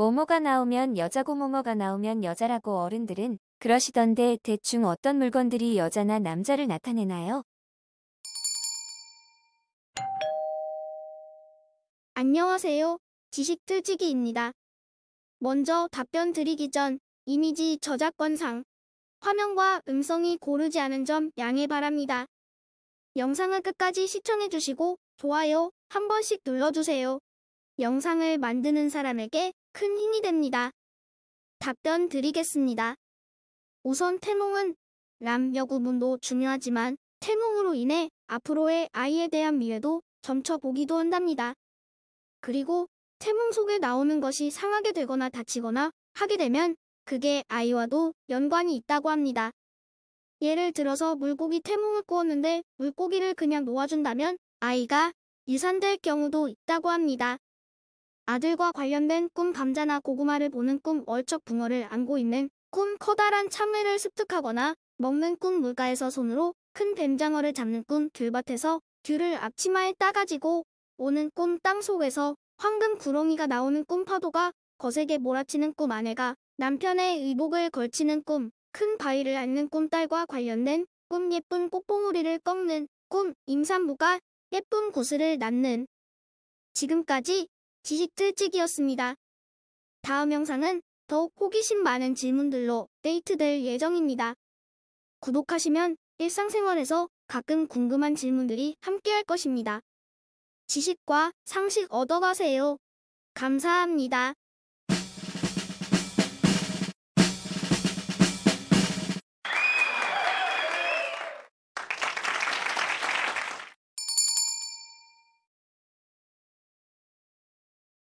뭐뭐가 나오면 여자고 뭐뭐가 나오면 여자라고 어른들은 그러시던데 대충 어떤 물건들이 여자나 남자를 나타내나요? 안녕하세요. 지식틀치기입니다. 먼저 답변 드리기 전 이미지 저작권상 화면과 음성이 고르지 않은 점 양해 바랍니다. 영상을 끝까지 시청해주시고 좋아요 한 번씩 눌러주세요. 영상을 만드는 사람에게 큰 힘이 됩니다. 답변 드리겠습니다. 우선 태몽은 람 여구문도 중요하지만 태몽으로 인해 앞으로의 아이에 대한 미래도 점쳐 보기도 한답니다. 그리고 태몽 속에 나오는 것이 상하게 되거나 다치거나 하게 되면 그게 아이와도 연관이 있다고 합니다. 예를 들어서 물고기 태몽을 꾸었는데 물고기를 그냥 놓아준다면 아이가 유산될 경우도 있다고 합니다. 아들과 관련된 꿈 감자나 고구마를 보는 꿈 얼척 붕어를 안고 있는 꿈 커다란 참외를 습득하거나 먹는 꿈 물가에서 손으로 큰 뱀장어를 잡는 꿈 귤밭에서 귤을 앞치마에 따가지고 오는 꿈 땅속에서 황금 구렁이가 나오는 꿈 파도가 거세게 몰아치는 꿈 아내가 남편의 의복을 걸치는 꿈, 큰 바위를 앓는 꿈 딸과 관련된 꿈 예쁜 꽃봉오리를 꺾는 꿈 임산부가 예쁜 구슬을 낳는 지금까지 지식틀찍이었습니다. 다음 영상은 더욱 호기심 많은 질문들로 데이트될 예정입니다. 구독하시면 일상생활에서 가끔 궁금한 질문들이 함께할 것입니다. 지식과 상식 얻어가세요. 감사합니다.